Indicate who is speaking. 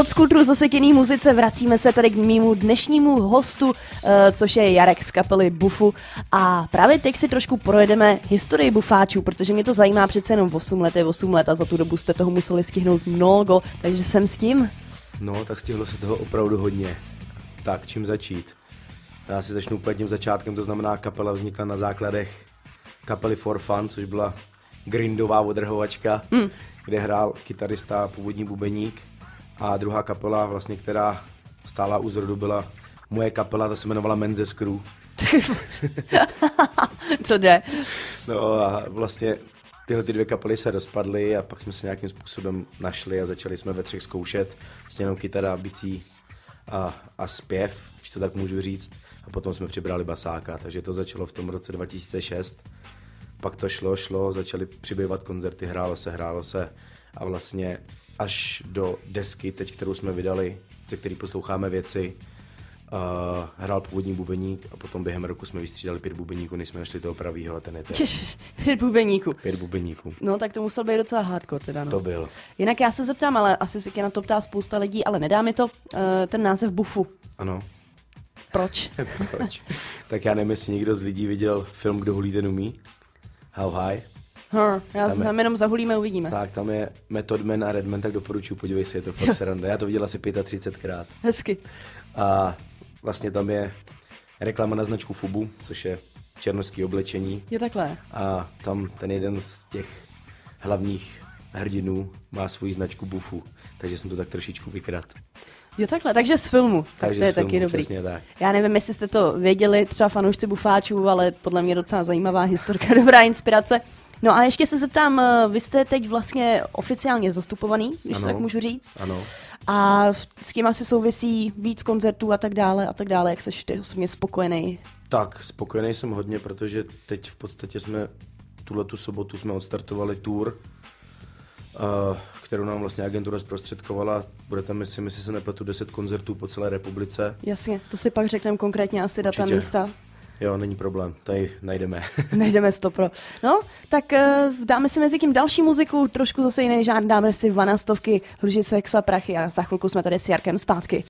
Speaker 1: Od skutru zase k jiný muzice vracíme se tady k mýmu dnešnímu hostu, eh, což je Jarek z kapely Bufu. A právě teď si trošku projedeme historii bufáčů, protože mě to zajímá přece jenom 8 let, je 8 let a za tu dobu jste toho museli stihnout mnoho, takže jsem s tím.
Speaker 2: No, tak stihlo se toho opravdu hodně. Tak, čím začít? Já si začnu úplně tím začátkem, to znamená kapela vznikla na základech kapely For Fun, což byla grindová odrhovačka, mm. kde hrál kytarista, původní bubeník a druhá kapela, vlastně, která stála u zrodu, byla moje kapela, ta se jmenovala Menze Crew.
Speaker 1: Co jde?
Speaker 2: No a vlastně tyhle ty dvě kapely se rozpadly a pak jsme se nějakým způsobem našli a začali jsme ve třech zkoušet. Vlastně jenom kytara, bicí a, a zpěv, když to tak můžu říct. A potom jsme přibrali basáka, takže to začalo v tom roce 2006. Pak to šlo, šlo, začaly přibývat koncerty, hrálo se, hrálo se a vlastně až do desky, teď kterou jsme vydali, ze který posloucháme věci, uh, hrál původní bubeník a potom během roku jsme vystřídali pět bubeníků, než jsme našli toho pravýho a ten je ten.
Speaker 1: pět bubeníků.
Speaker 2: Pět bubeníků.
Speaker 1: No tak to musel být docela hardcore teda. No.
Speaker 2: To byl.
Speaker 1: Jinak já se zeptám, ale asi si na to ptá spousta lidí, ale nedá mi to, uh, ten název bufu.
Speaker 2: Ano.
Speaker 1: Proč?
Speaker 2: Proč? tak já nevím, jestli někdo z lidí viděl film Kdo hulí, ten umí. How High.
Speaker 1: Hm, já tam, tam jenom zahulíme, uvidíme.
Speaker 2: Tak, tam je Method Man a Redman, tak doporučuji, podívej se, je to fakt sranda. Já to viděl asi 35krát.
Speaker 1: Hezky.
Speaker 2: A vlastně tam je reklama na značku Fubu, což je černoský oblečení.
Speaker 1: Je takhle.
Speaker 2: A tam ten jeden z těch hlavních hrdinů má svoji značku Bufu, takže jsem to tak trošičku vykrat.
Speaker 1: Jo takhle, takže z filmu. Tak
Speaker 2: takže
Speaker 1: to je
Speaker 2: filmu,
Speaker 1: taky dobrý.
Speaker 2: tak.
Speaker 1: Já nevím, jestli jste to věděli, třeba fanoušci bufáčů, ale podle mě docela zajímavá historka, dobrá inspirace. No a ještě se zeptám, eh, vy jste teď vlastně oficiálně zastupovaný, když ano, tak můžu říct.
Speaker 2: Ano.
Speaker 1: A s tím asi souvisí víc koncertů a tak dále a tak dále, jak seš ty osobně spokojený?
Speaker 2: Tak, spokojený jsem hodně, protože teď v podstatě jsme tuhle tu sobotu jsme odstartovali tour, uh, kterou nám vlastně agentura zprostředkovala. Bude tam, myslím, jestli se nepletu, 10 koncertů po celé republice.
Speaker 1: Jasně, to si pak řekneme konkrétně asi Určitě. data místa.
Speaker 2: Jo, není problém, tady najdeme.
Speaker 1: najdeme stopro. No, tak uh, dáme si mezi tím další muziku, trošku zase jiný žádný, dáme si vanastovky, lži sex a prachy a za chvilku jsme tady s Jarkem zpátky.